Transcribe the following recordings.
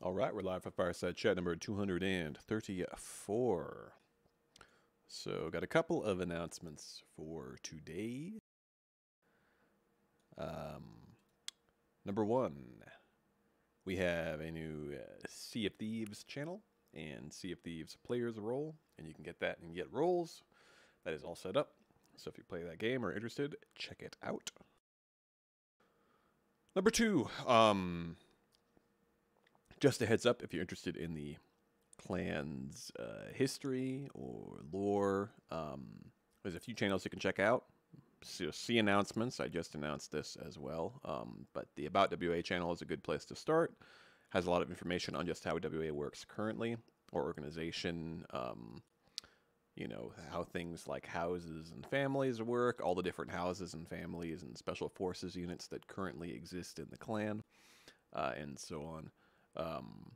All right, we're live for Fireside Chat number 234. So, got a couple of announcements for today. Um, number one, we have a new uh, Sea of Thieves channel and Sea of Thieves players role, and you can get that and get roles. That is all set up. So, if you play that game or interested, check it out. Number two, um, just a heads up if you're interested in the clan's uh, history or lore, um, there's a few channels you can check out. So see announcements. I just announced this as well. Um, but the About WA channel is a good place to start. Has a lot of information on just how WA works currently, or organization. Um, you know how things like houses and families work, all the different houses and families and special forces units that currently exist in the clan, uh, and so on. Um,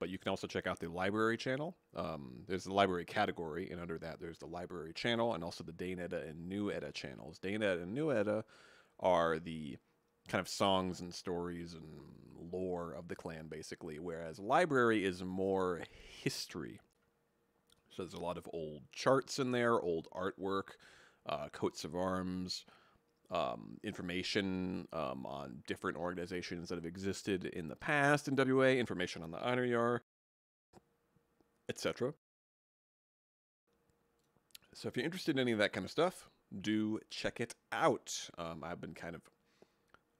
but you can also check out the library channel. Um, there's the library category, and under that, there's the library channel and also the Dane and New Edda channels. Dane and New Edda are the kind of songs and stories and lore of the clan, basically, whereas library is more history. So there's a lot of old charts in there, old artwork, uh, coats of arms, um, information um, on different organizations that have existed in the past in WA, information on the Einherjar, etc. So if you're interested in any of that kind of stuff, do check it out. Um, I've been kind of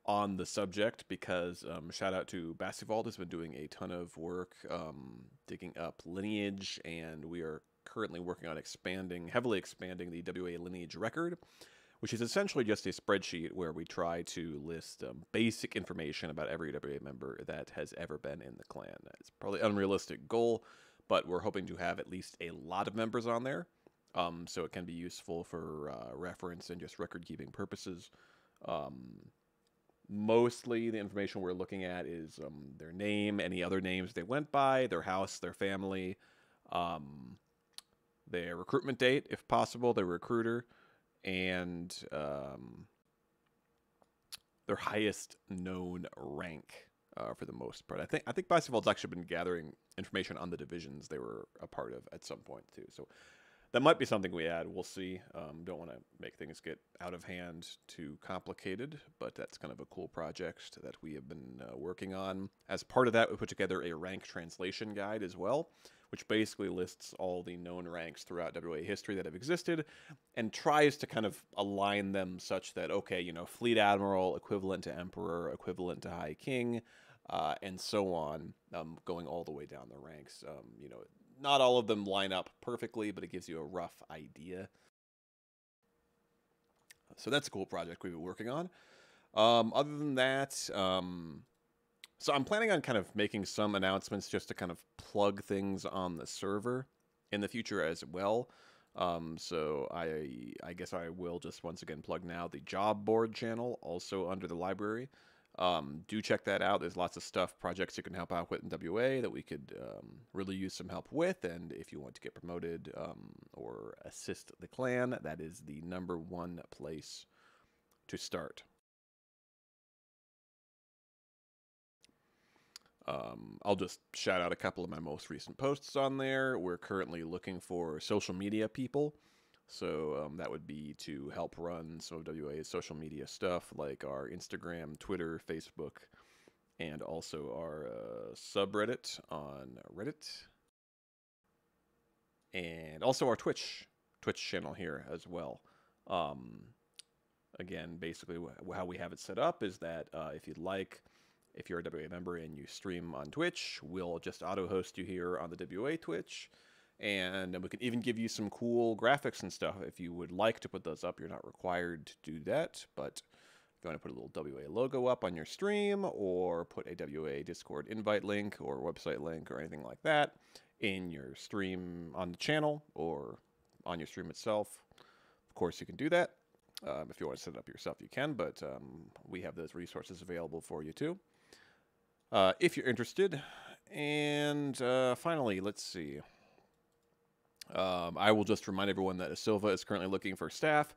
on the subject because um, shout out to Bassivald has been doing a ton of work um, digging up lineage, and we are currently working on expanding, heavily expanding the WA lineage record which is essentially just a spreadsheet where we try to list um, basic information about every WA member that has ever been in the clan. It's probably an unrealistic goal, but we're hoping to have at least a lot of members on there, um, so it can be useful for uh, reference and just record keeping purposes. Um, mostly the information we're looking at is um, their name, any other names they went by, their house, their family, um, their recruitment date, if possible, their recruiter and um, their highest known rank uh, for the most part. I think I think Bicycle's actually been gathering information on the divisions they were a part of at some point too. So that might be something we add. We'll see. Um, don't want to make things get out of hand too complicated, but that's kind of a cool project that we have been uh, working on. As part of that, we put together a rank translation guide as well, which basically lists all the known ranks throughout WA history that have existed and tries to kind of align them such that, okay, you know, Fleet Admiral, equivalent to Emperor, equivalent to High King, uh, and so on, um, going all the way down the ranks. Um, you know, not all of them line up perfectly, but it gives you a rough idea. So that's a cool project we've been working on. Um, other than that, um, so I'm planning on kind of making some announcements just to kind of plug things on the server in the future as well. Um, so I I guess I will just once again plug now the job board channel also under the library. Um, do check that out. There's lots of stuff, projects you can help out with in WA that we could um, really use some help with. And if you want to get promoted um, or assist the clan, that is the number one place to start. Um, I'll just shout out a couple of my most recent posts on there. We're currently looking for social media people. So um, that would be to help run some of WA's social media stuff like our Instagram, Twitter, Facebook, and also our uh, subreddit on Reddit. And also our Twitch, Twitch channel here as well. Um, again, basically how we have it set up is that uh, if you'd like, if you're a WA member and you stream on Twitch, we'll just auto host you here on the WA Twitch and we can even give you some cool graphics and stuff if you would like to put those up. You're not required to do that, but if you want to put a little WA logo up on your stream or put a WA Discord invite link or website link or anything like that in your stream on the channel or on your stream itself, of course you can do that. Um, if you want to set it up yourself, you can, but um, we have those resources available for you too. Uh, if you're interested. And uh, finally, let's see. Um, I will just remind everyone that Silva is currently looking for staff,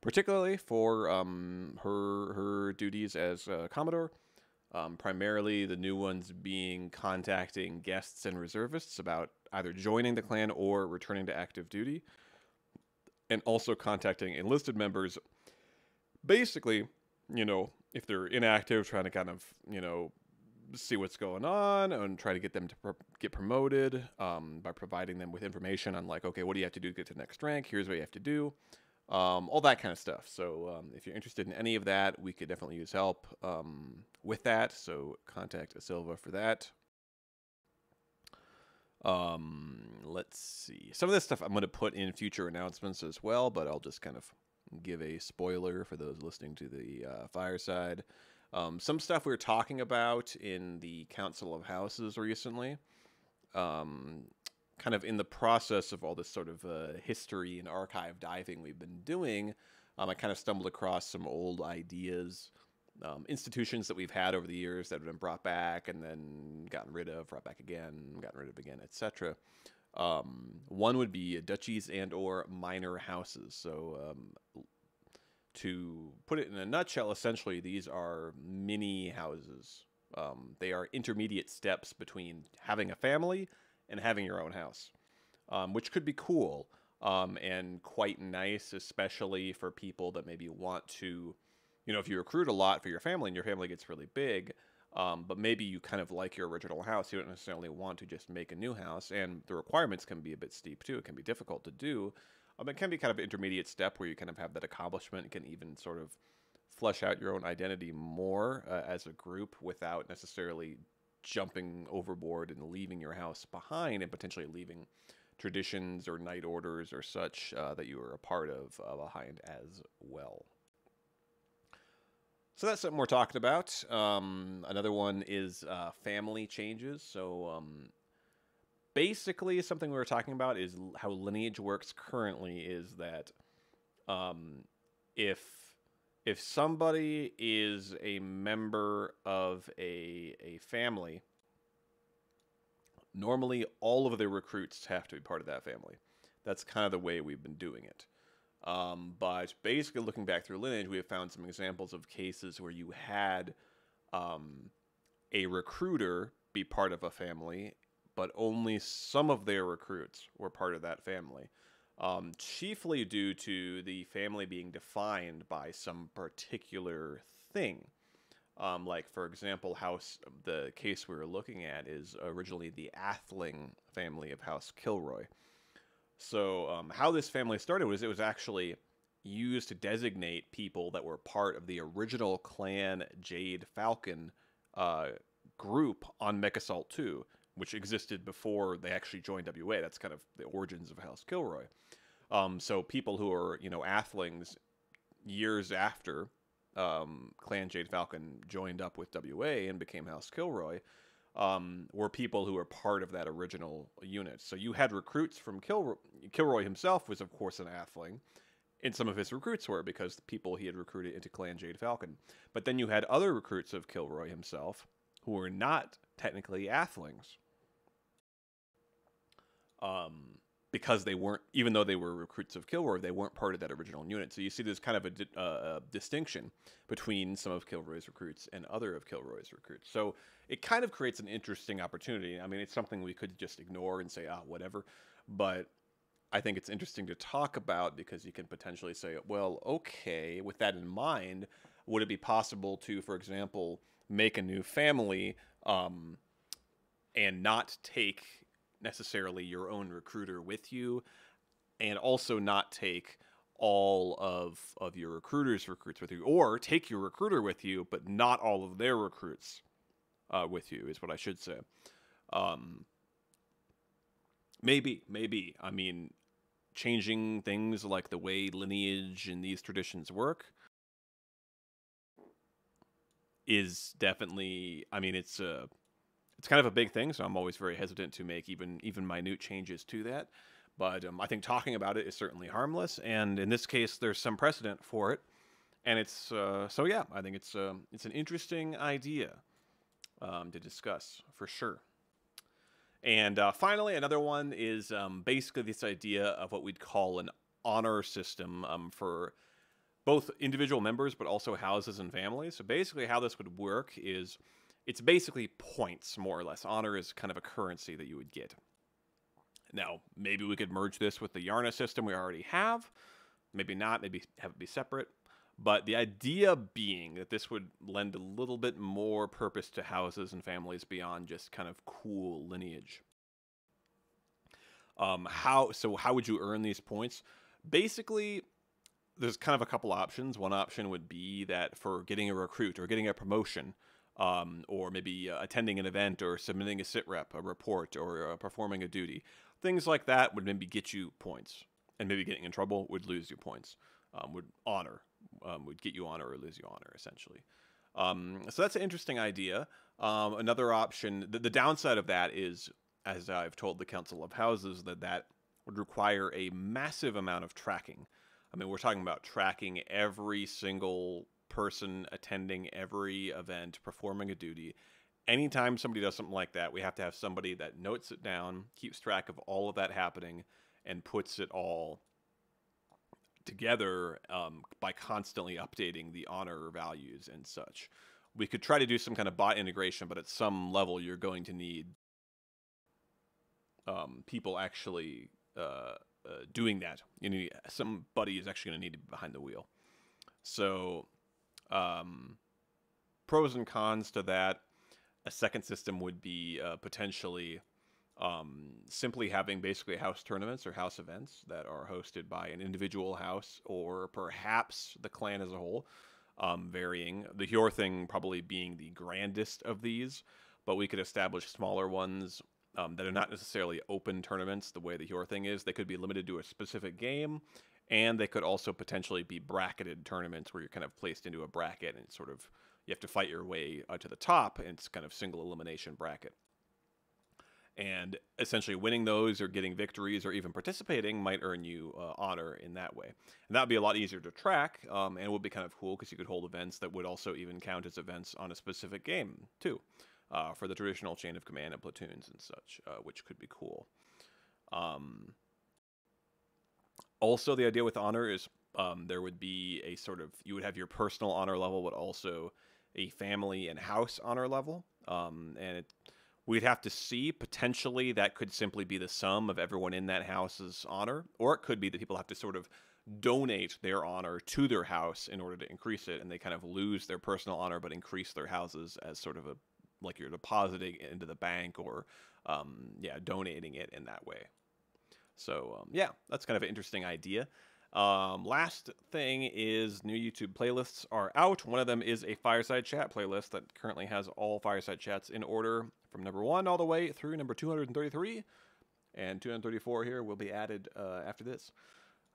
particularly for um, her her duties as uh, Commodore. Um, primarily, the new ones being contacting guests and reservists about either joining the clan or returning to active duty, and also contacting enlisted members. Basically, you know, if they're inactive, trying to kind of, you know, see what's going on and try to get them to pro- get promoted um, by providing them with information on like, okay, what do you have to do to get to the next rank? Here's what you have to do um, all that kind of stuff. So um, if you're interested in any of that, we could definitely use help um, with that. So contact Asilva for that. Um, let's see. Some of this stuff I'm going to put in future announcements as well, but I'll just kind of give a spoiler for those listening to the uh, fireside. Um, some stuff we were talking about in the Council of Houses recently. Um, kind of in the process of all this sort of uh, history and archive diving we've been doing, um, I kind of stumbled across some old ideas, um, institutions that we've had over the years that have been brought back and then gotten rid of, brought back again, gotten rid of again, etc. Um, one would be duchies and or minor houses. So um, to put it in a nutshell, essentially these are mini houses. Um, they are intermediate steps between having a family and having your own house, um, which could be cool um, and quite nice, especially for people that maybe want to, you know, if you recruit a lot for your family and your family gets really big, um, but maybe you kind of like your original house. You don't necessarily want to just make a new house, and the requirements can be a bit steep too. It can be difficult to do. Um, it can be kind of intermediate step where you kind of have that accomplishment. You can even sort of flesh out your own identity more uh, as a group without necessarily jumping overboard and leaving your house behind and potentially leaving traditions or knight orders or such uh, that you are a part of uh, behind as well. So that's something we're talking about. Um, another one is uh, family changes. So um, basically, something we were talking about is how lineage works currently. Is that um, if if somebody is a member of a a family, normally all of the recruits have to be part of that family. That's kind of the way we've been doing it. Um, but basically, looking back through lineage, we have found some examples of cases where you had um, a recruiter be part of a family, but only some of their recruits were part of that family um, chiefly due to the family being defined by some particular thing. Um, like, for example, House, the case we were looking at is originally the Athling family of House Kilroy. So, um, how this family started was it was actually used to designate people that were part of the original clan Jade Falcon uh, group on MechAssault 2, which existed before they actually joined WA. That's kind of the origins of House Kilroy. Um, so people who are you know athlings years after um, Clan Jade Falcon joined up with WA and became House Kilroy um, were people who were part of that original unit. So you had recruits from Kilroy. Kilroy himself was of course an athling. And some of his recruits were because the people he had recruited into Clan Jade Falcon. But then you had other recruits of Kilroy himself who were not technically athlings. Um, because they weren't, even though they were recruits of Kilroy, they weren't part of that original unit. So you see, there's kind of a, di- uh, distinction between some of Kilroy's recruits and other of Kilroy's recruits. So it kind of creates an interesting opportunity. I mean, it's something we could just ignore and say, ah, whatever. But I think it's interesting to talk about because you can potentially say, well, okay, with that in mind, would it be possible to, for example, make a new family um, and not take necessarily your own recruiter with you and also not take all of of your recruiters recruits with you or take your recruiter with you but not all of their recruits uh, with you is what i should say. Um, maybe maybe. I mean changing things like the way lineage and these traditions work is definitely i mean it's a it's kind of a big thing, so I'm always very hesitant to make even even minute changes to that. But um, I think talking about it is certainly harmless, and in this case, there's some precedent for it, and it's uh, so yeah. I think it's uh, it's an interesting idea um, to discuss for sure. And uh, finally, another one is um, basically this idea of what we'd call an honor system um, for both individual members, but also houses and families. So basically, how this would work is it's basically points, more or less. Honor is kind of a currency that you would get. Now, maybe we could merge this with the Yarna system we already have. Maybe not, maybe have it be separate. But the idea being that this would lend a little bit more purpose to houses and families beyond just kind of cool lineage. Um, how so? How would you earn these points? Basically, there's kind of a couple options. One option would be that for getting a recruit or getting a promotion, um, or maybe uh, attending an event or submitting a sit rep, a report, or uh, performing a duty, things like that would maybe get you points, and maybe getting in trouble would lose you points. Um, would honor um, would get you honor or lose you honor essentially. Um, so that's an interesting idea. Um, another option. The, the downside of that is, as I've told the Council of Houses, that that would require a massive amount of tracking. I mean, we're talking about tracking every single person attending every event, performing a duty. Anytime somebody does something like that, we have to have somebody that notes it down, keeps track of all of that happening, and puts it all together um, by constantly updating the honor values and such. We could try to do some kind of bot integration, but at some level, you're going to need um, people actually uh, uh, doing that. You know, somebody is actually going to need to be behind the wheel. So, um, pros and cons to that. A second system would be uh, potentially um, simply having basically house tournaments or house events that are hosted by an individual house or perhaps the clan as a whole, um, varying. The Hjor thing probably being the grandest of these, but we could establish smaller ones um, that are not necessarily open tournaments the way the Hjor thing is. They could be limited to a specific game, and they could also potentially be bracketed tournaments where you're kind of placed into a bracket and sort of you have to fight your way uh, to the top, and it's kind of single elimination bracket. And essentially, winning those or getting victories or even participating might earn you uh, honor in that way. And that would be a lot easier to track um, and would be kind of cool because you could hold events that would also even count as events on a specific game, too uh, for the traditional chain of command and platoons and such, uh, which could be cool. Um, also, the idea with honor is um, there would be a sort of you would have your personal honor level, but also a family and house honor level, um, and it, we'd have to see potentially that could simply be the sum of everyone in that house's honor, or it could be that people have to sort of donate their honor to their house in order to increase it, and they kind of lose their personal honor but increase their houses as sort of a like you're depositing it into the bank or um, yeah donating it in that way so um, yeah that's kind of an interesting idea. Um, last thing is new youtube playlists are out. One of them is a fireside chat playlist that currently has all fireside chats in order from number one all the way through number 233 and 234 here will be added uh, after this.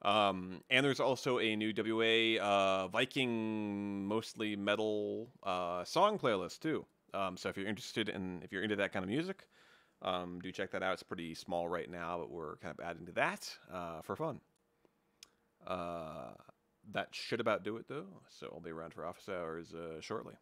Um, and there's also a new WA uh, Viking, mostly metal uh, song playlist too. Um, so if you're interested in, if you're into that kind of music, um, do check that out. It's pretty small right now, but we're kind of adding to that uh, for fun. Uh, that should about do it though. So I'll be around for office hours uh, shortly.